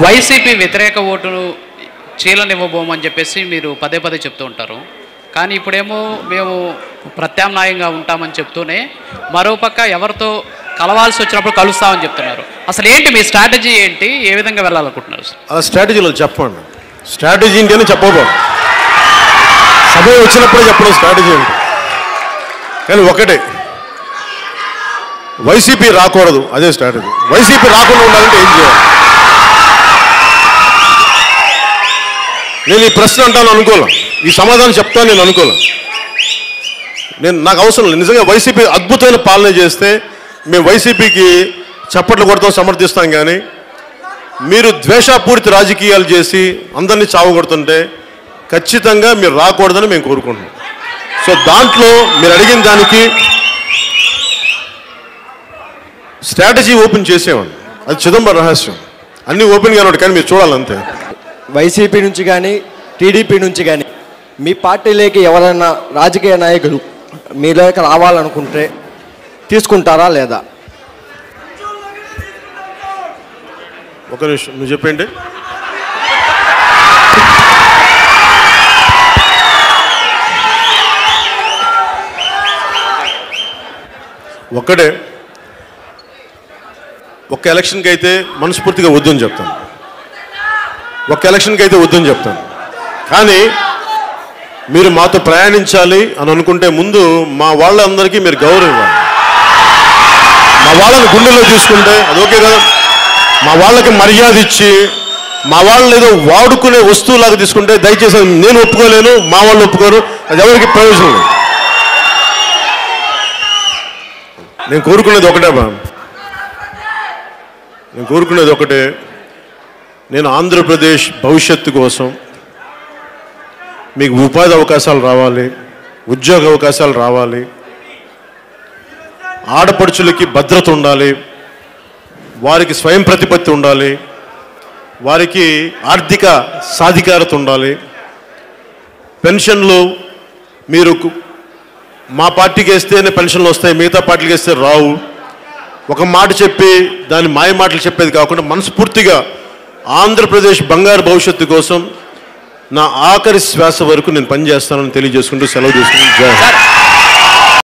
YCP వ్యతిరేక ఓటును చీలనివ్వబోమని చెప్పేసి మీరు పదే పదే చెప్తూ ఉంటారు. కానీ ఇప్పుడేమో మేము ప్రత్యామ్నాయంగా ఉంటామని చెప్తూనే మరోపక్క ఎవరితో కలవాల్సి వచ్చినప్పుడు కలుస్తామని చెప్తున్నారు. అసలు ఏంటి మీ స్ట్రాటజీ ఏంటి? ఏ విధంగా వెళ్ళాలనుకుంటున్నారు సార్ స్ట్రాటజీలో చెప్పండి. స్ట్రాటజీ ఏంటి చెప్పబో సభ వచ్చినప్పుడే చెప్పడం స్ట్రాటజీ ఏంటి కానీ ఒకటే వైసీపీ రాకూడదు అదే స్ట్రాటజీ. వైసీపీ రాకుండా ఉండాలంటే ఏం చేయాలి? నేను ఈ ప్రశ్న అంటాను అనుకోలే ఈ సమాధానం చెప్తాను నేను అనుకోలే నేను నాకు అవసరం లేదు. నిజంగా వైసీపీ అద్భుతమైన పాలన చేస్తే మేము వైసీపీకి చప్పట్లు కొడతాం సమర్థిస్తాం కానీ మీరు ద్వేషపూరిత రాజకీయాలు చేసి అందరినీ చావగొడుతుంటే ఖచ్చితంగా మీరు రాకూడదని మేము కోరుకుంటున్నాం. సో దాంట్లో మీరు అడిగిన దానికి స్ట్రాటజీ ఓపెన్ చేసేవాడు అది చిదంబరం రహస్యం. అన్నీ ఓపెన్గా ఉన్నాడు కానీ మీరు చూడాలంతే. వైసీపీ నుంచి కానీ టీడీపీ నుంచి కానీ మీ పార్టీలోకి ఎవరైనా రాజకీయ నాయకులు మీలోకి రావాలనుకుంటే తీసుకుంటారా లేదా? ఒక నిమిషం నువ్వు చెప్పండి ఒక్కడే ఒక్క ఎలక్షన్కి అయితే మనస్ఫూర్తిగా వద్దని చెప్తాను. ఒక ఎలక్షన్కి అయితే వద్దని చెప్తాను. కానీ మీరు మాతో ప్రయాణించాలి అని అనుకుంటే ముందు మా వాళ్ళందరికీ మీరు గౌరవం ఇవ్వాలి. మా వాళ్ళని గుండెల్లో తీసుకుంటే అది ఓకే కదా. మా వాళ్ళకి మర్యాద ఇచ్చి మా వాళ్ళని ఏదో వాడుకునే వస్తువులాగా తీసుకుంటే దయచేసి నేను ఒప్పుకోలేను మా వాళ్ళు ఒప్పుకోరు అది ఎవరికి ప్రయోజనం లేదు. నేను కోరుకునేది ఒకటే బా నేను కోరుకునేది ఒకటే. నేను ఆంధ్రప్రదేశ్ భవిష్యత్తు కోసం మీకు ఉపాధి అవకాశాలు రావాలి ఉద్యోగ అవకాశాలు రావాలి ఆడపడుచులకి భద్రత ఉండాలి వారికి స్వయం ప్రతిపత్తి ఉండాలి వారికి ఆర్థిక సాధికారత ఉండాలి. పెన్షన్లు మీరు మా పార్టీకి వేస్తేనే పెన్షన్లు వస్తాయి మిగతా పార్టీకి వేస్తే రావు. ఒక మాట చెప్పి దాని మాయ మాటలు చెప్పేది కాకుండా మనస్ఫూర్తిగా ఆంధ్రప్రదేశ్ బంగారు భవిష్యత్తు కోసం నా ఆఖరి శ్వాస వరకు నేను పనిచేస్తానని తెలియజేసుకుంటూ సెలవు తీసుకుంటూ